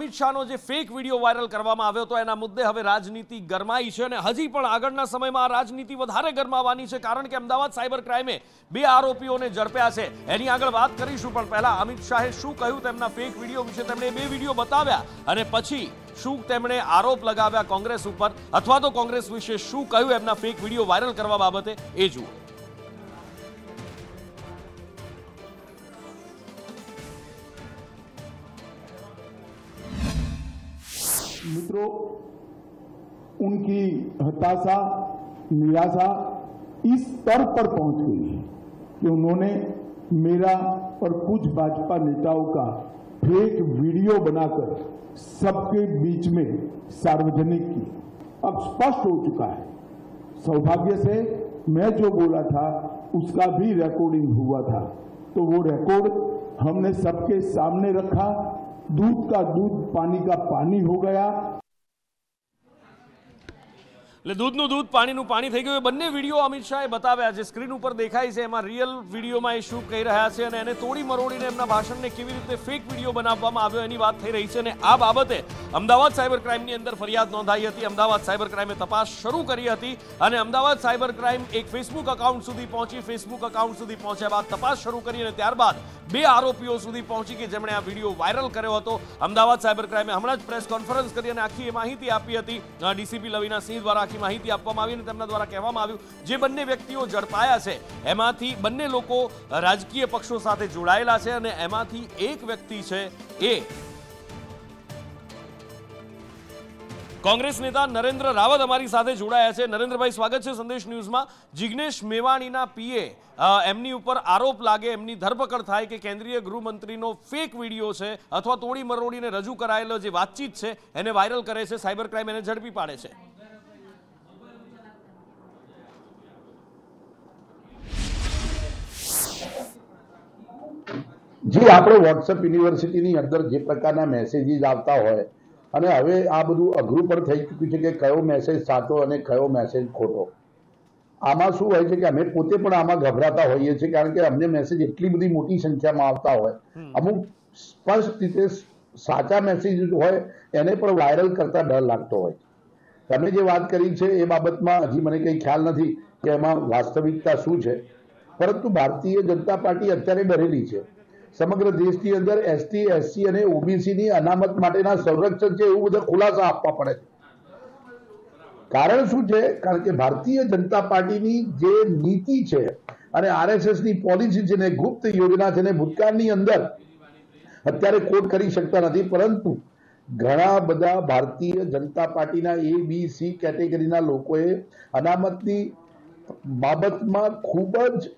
અમિત શાહનો જે fake video viral કરવામાં આવ્યો હતો, એના મુદ્દે હવે રાજનીતિ ગરમાઈ છે અને હજી પણ આગળના સમયમાં આ રાજનીતિ વધારે ગરમાવાની છે, કારણ કે અમદાવાદ સાયબર ક્રાઇમે બે આરોપીઓને ઝડપ્યા છે. એની આગળ વાત કરીશું, પણ પહેલા અમિત શાહે શું કહ્યું તેમના ફેક વીડિયો વિશે? તેમણે બે વીડિયો બતાવ્યા અને પછી શું તેમણે આરોપ લગાવ્યા કોંગ્રેસ ઉપર? અથવા તો કોંગ્રેસ વિશે શું કહ્યું એમના ફેક વીડિયો વાયરલ કરવા બાબતે? એ જુઓ. मित्रों, उनकी हताशा, निराशा इस स्तर पर पहुँच गई है कि उन्होंने मेरा और कुछ भाजपा नेताओं का फेक वीडियो बनाकर सबके बीच में सार्वजनिक की। अब स्पष्ट हो चुका है। सौभाग्य से मैं जो बोला था, उसका भी रिकॉर्डिंग हुआ था। तो वो रिकॉर्ड हमने सबके सामने रखा दूध का दूध पानी का पानी हो गया એટલે દૂધનું દૂધ, પાણીનું પાણી થઈ ગયું. એ બંને વીડિયો અમિત શાહે બતાવ્યા જે સ્ક્રીન ઉપર દેખાય છે. એમાં રિયલ વિડીયોમાં એ શું કહી રહ્યા છે અને એને તોડી મરોડીને એમના ભાષણને કેવી રીતે ફેક વીડિયો બનાવવામાં આવ્યો એની વાત થઈ રહી છે અને આ બાબતે અમદાવાદ સાયબર ક્રાઇમની અંદર ફરિયાદ નોંધાઈ હતી. અમદાવાદ સાયબર ક્રાઇમે તપાસ શરૂ કરી હતી અને અમદાવાદ સાયબર ક્રાઇમ એક ફેસબુક એકાઉન્ટ સુધી પહોંચી. ફેસબુક એકાઉન્ટ સુધી પહોંચ્યા બાદ તપાસ શરૂ કરી અને ત્યારબાદ બે આરોપીઓ સુધી પહોંચી કે જેમણે આ વીડિયો વાયરલ કર્યો હતો. અમદાવાદ સાયબર ક્રાઇમે હમણાં જ પ્રેસ કોન્ફરન્સ કરી અને આખી એ માહિતી આપી હતી. ડીસીપી લવિના સિંહ દ્વારા આખી માહિતી આપવામાં આવી અને તેમના દ્વારા કહેવામાં આવ્યું, જે બંને વ્યક્તિઓ ઝડપાયા છે, એમાંથી બંને લોકો રાજકીય પક્ષો સાથે જોડાયેલા છે અને એમાંથી એક વ્યક્તિ છે એ કોંગ્રેસ નેતા નરેન્દ્ર રાવત અમારી સાથે જોડાયા છે. નરેન્દ્રભાઈ, સ્વાગત છે સંદેશ ન્યૂઝમાં. જિગ્નેશ મેવાણીના પીએ એમની ઉપર આરોપ લાગે, એમની ધરપકડ થાય કે કેન્દ્રીય ગૃહમંત્રીનો ફેક વીડિયો છે અથવા તોડી મરોડીને રજૂ કરાયેલો જે વાતચીત છે, એને વાયરલ કરે છે, સાયબર ક્રાઇમ એને ઝડપી પાડે છે. જે આપણે વોટ્સઅપ યુનિવર્સિટીની અંદર જે પ્રકારના મેસેજીસ આવતા હોય અને હવે આ બધું અઘરું પણ થઈ ચૂક્યું છે કે કયો મેસેજ સાચો અને કયો મેસેજ ખોટો. આમાં શું હોય છે કે અમે પોતે પણ આમાં ગભરાતા હોઈએ છીએ કારણ કે અમને મેસેજ એટલી બધી મોટી સંખ્યામાં આવતા હોય. અમુક સ્પષ્ટ રીતે સાચા મેસેજ હોય એને પણ વાયરલ કરતા ડર લાગતો હોય. તમે જે વાત કરી છે એ બાબતમાં હજી મને કંઈ ખ્યાલ નથી કે એમાં વાસ્તવિકતા શું છે. પરંતુ ભારતીય જનતા પાર્ટી અત્યારે ડરેલી છે. સમગ્ર દેશની અંદર એસટી એસસી અને ઓબીસીની અનામત માટેના સંરક્ષણ છે એવું બધા ખુલાસા આપવા પડે છે. કારણ શું છે? કારણ કે ભારતીય જનતા પાર્ટીની જે નીતિ છે અને આરએસએસની પોલિસી છે ને, ગુપ્ત યોજના છે ને, ભૂતકાળની અંદર અત્યારે કોટ કરી શકતા નથી. પરંતુ ઘણા બધા ભારતીય જનતા પાર્ટીના એ બી સી કેટેગરીના લોકોએ અનામતની બાબતમાં ખૂબ જ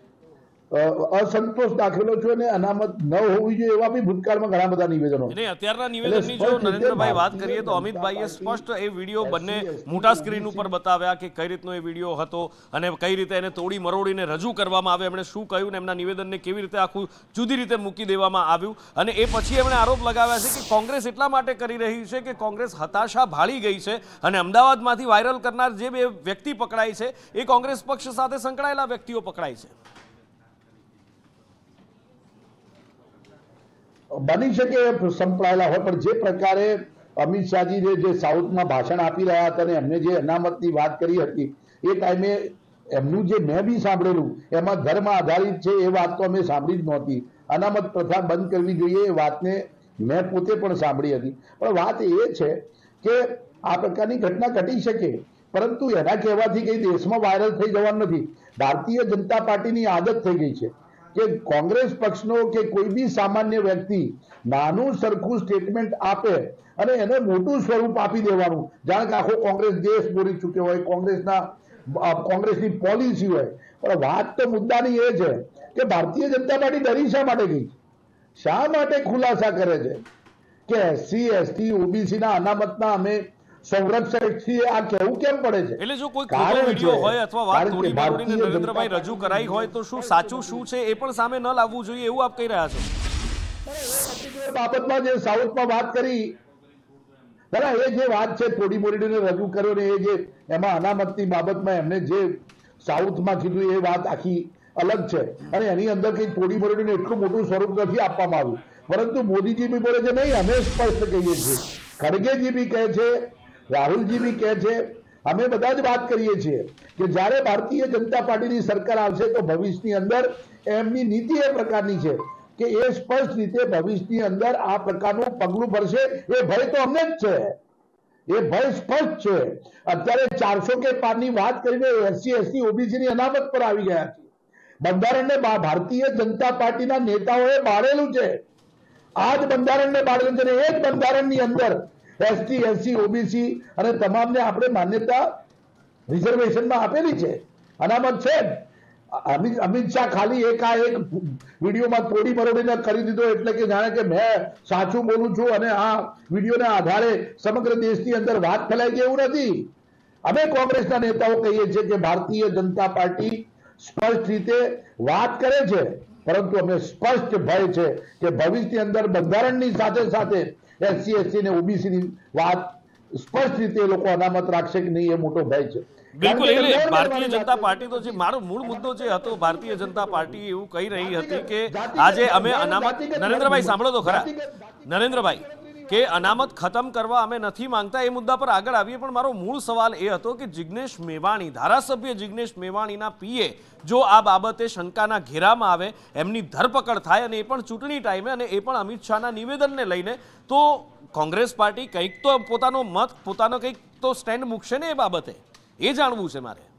અસંતોષ દાખવેલો છે અને અનામત ન હોવી જોઈએ એવા બી ભૂતકાળમાં ઘણા બધા નિવેદનો. નહીં અત્યારના નિવેદનની જો નરેન્દ્રભાઈ વાત કરીએ તો અમિતભાઈએ સ્પષ્ટ એ વીડિયો બંને મોટા સ્ક્રીન ઉપર બતાવ્યા કે કઈ રીતનો એ વીડિયો હતો અને કઈ રીતે એને તોડી મરોડીને રજૂ કરવામાં આવે એમણે શું કહ્યું ને એમના નિવેદનને કેવી રીતે આખું જુદી રીતે મૂકી દેવામાં આવ્યું. અને એ પછી એમણે આરોપ લગાવ્યા છે કે કોંગ્રેસ એટલા માટે કરી રહી છે કે કોંગ્રેસ હતાશા ભાળી ગઈ છે અને અમદાવાદમાંથી વાયરલ કરનાર જે બે વ્યક્તિ પકડાય છે એ કોંગ્રેસ પક્ષ સાથે સંકળાયેલા વ્યક્તિઓ પકડાય છે. બની શકે સંપળાયેલા હોય, પણ જે પ્રકારે અમિત શાહજી જે સાઉથમાં ભાષણ આપી રહ્યા હતા અને એમને જે અનામતની વાત કરી હતી, એ ટાઈમે એમનું જે મેં બી સાંભળેલું, એમાં ધર્મ આધારિત છે એ વાત તો અમે સાંભળી જ નહોતી. અનામત પ્રથા બંધ કરવી જોઈએ એ વાતને મેં પોતે પણ સાંભળી હતી. પણ વાત એ છે કે આ પ્રકારની ઘટના ઘટી શકે, પરંતુ એના કહેવાથી કઈ દેશમાં વાયરલ થઈ જવાનું નથી. ભારતીય જનતા પાર્ટીની આદત થઈ ગઈ છે. કે કોંગ્રેસ પક્ષનો કે કોઈ બી સામાન્ય વ્યક્તિ નાનું સરખું સ્ટેટમેન્ટ આપે અને એને મોટું સ્વરૂપ આપી દેવાનું. જાણે કે આખો કોંગ્રેસ દેશ બોલી ચૂક્યો હોય, કોંગ્રેસના કોંગ્રેસની પોલિસી હોય. પણ વાત તો મુદ્દાની એ છે કે ભારતીય જનતા પાર્ટી ડરી શા માટે ગઈ? શા માટે ખુલાસા કરે છે? કે એસસી, એસટી ઓબીસી ના અનામતના અમે સંરક્ષક છીએ આ કેવું કેમ પડે છે? એટલે જો કોઈ ખોટો વીડિયો હોય અથવા વાત કારણ કે તોડી ભારતીય મરોડીને જનતા નરેન્દ્રભાઈ રજૂ કરાઈ હોય તો શું સાચું શું છે એ પણ સામે ન લાવવું જોઈએ એવું આપ કહી રહ્યા છો. બાબતમાં જે સાઉથમાં વાત કરી બરાબર એ જે વાત છે થોડી મોડીને રજૂ કર્યો ને એ જે એમાં અનામતની બાબતમાં એમને જે સાઉથમાં કીધું એ વાત આખી અલગ છે. અને એની અંદર કઈ થોડી મોડીને એટલું મોટું સ્વરૂપ નથી આપવામાં આવ્યું. પરંતુ મોદીજી બી બોલે છે નહીં અમે સ્પષ્ટ કહીએ છીએ. ખડગેજી બી કહે છે રાહુલજી બી કહે છે, અમે બધા જ વાત કરીએ છીએ કે જ્યારે ભારતીય જનતા પાર્ટીની સરકાર આવશે તો ભવિષ્યની અંદર એમની નીતિ એ પ્રકારની છે કે એ સ્પષ્ટ રીતે ભવિષ્યની અંદર આ પ્રકારનું પગલું ભરશે. એ ભય તો અમને જ છે. એ ભય સ્પષ્ટ છે. અત્યારે ચારસો કે પારની વાત કરીને એસસી, એસટી ઓબીસી ની અનામત પર આવી ગયા છે. બંધારણને ભારતીય જનતા પાર્ટીના નેતાઓએ બાળેલું છે. આ જ બંધારણને બાળેલું છે એ જ બંધારણની અંદર એસટી, એસસી, ઓબીસી અને તમામને આપણે માન્યતા રિઝર્વેશનમાં આપેલી છે. અનામત છે અમિત શાહ ખાલી એક આ એક વિડીયોમાં તોડી મરોડીને કરી દીધો એટલે કે જાણે કે મેં સાચું બોલું છું અને આ વિડીયોના આધારે સમગ્ર દેશની અંદર વાત ફેલાઈ ગઈ એવું નથી. અમે કોંગ્રેસના નેતાઓ કહીએ છીએ કે ભારતીય જનતા પાર્ટી સ્પષ્ટ રીતે વાત કરે છે. પરંતુ અમે સ્પષ્ટ ભય છે કે ભવિષ્યની અંદર બંધારણની સાથે સાથે એસસી એસસી ને ઓબીસી ની વાત સ્પષ્ટ રીતે એ લોકો અનામત રાખશે કે નહીં એ મોટો ભય છે. બિલકુલ એટલે ભારતીય જનતા પાર્ટી તો જે મારો મૂળ મુદ્દો જે હતો ભારતીય જનતા પાર્ટી એવું કહી રહી હતી કે આજે અમે અનામત નરેન્દ્રભાઈ સાંભળો તો ખરા. નરેન્દ્રભાઈ કે અનામત ખતમ કરવા અમે નથી માંગતા એ મુદ્દા પર આગળ આવીએ. પણ મારો મૂળ સવાલ એ હતો કે જિગ્નેશ મેવાણી, ધારાસભ્ય જિગ્નેશ મેવાણીના પીએ જો આ બાબતે શંકાના ઘેરામાં આવે, એમની ધરપકડ થાય અને એ પણ ચૂંટણી ટાઈમે અને એ પણ અમિત શાહના નિવેદનને લઈને, તો કોંગ્રેસ પાર્ટી કંઈક તો પોતાનો મત, પોતાનો કંઈક તો સ્ટેન્ડ મૂકશે ને એ બાબતે? એ જાણવું છે મારે.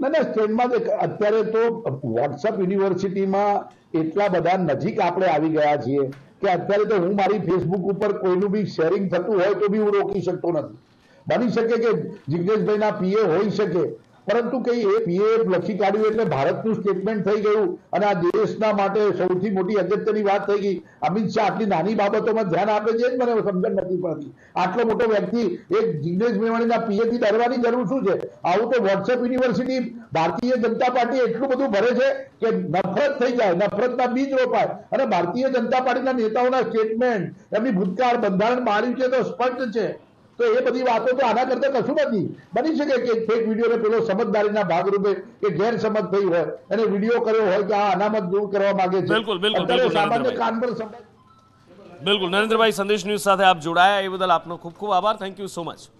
ના ના સ્ટેન્ડમાં અત્યારે તો વોટ્સઅપ યુનિવર્સિટીમાં એટલા બધા નજીક આપણે આવી ગયા છીએ કે અત્યારે તો હું મારી ફેસબુક ઉપર કોઈનું બી શેરિંગ થતું હોય તો બી હું રોકી શકતો નથી. બની શકે કે જિગ્નેશભાઈના પીએ હોઈ શકે, પરંતુ કઈ એ પીએ લખી કાઢ્યું એટલે ભારતનું સ્ટેટમેન્ટ થઈ ગયું અને આ દેશના માટે સૌથી મોટી અગત્યની વાત થઈ ગઈ. અમિત શાહ આટલી નાની બાબતોમાં ધ્યાન આપે છે મને સમજણ નથી પડતી. આટલો મોટો વ્યક્તિ એક જિગ્નેશ મેવાણીના પીએ થી ડરવાની જરૂર શું છે? આવું તો WhatsApp university Bharatiya Janata party એટલું બધું ભરે છે કે નફરત થઈ જાય નફરતના બીજ રોપાય. અને ભારતીય જનતા પાર્ટીના નેતાઓના સ્ટેટમેન્ટ એમની ભૂતકાળ બંધારણ માર્યું છે તો સ્પષ્ટ છે. તો એ બધી વાતો તો આના કરતા કશું નથી બની શકે કે ફેક વિડીયોને પેલો સમજદારીના ભાગરૂપે કે ગેરસમજ થઈ હોય. અને વીડિયો કર્યો હોય કે આ અનામત દૂર કરવા માંગે છે. બિલકુલ, બિલકુલ, સામાન્ય કાન પર બિલકુલ નરેન્દ્રભાઈ સંદેશ ન્યૂઝ સાથે આપ જોડાયા. એ બદલ આપનો ખૂબ ખૂબ આભાર. Thank you so much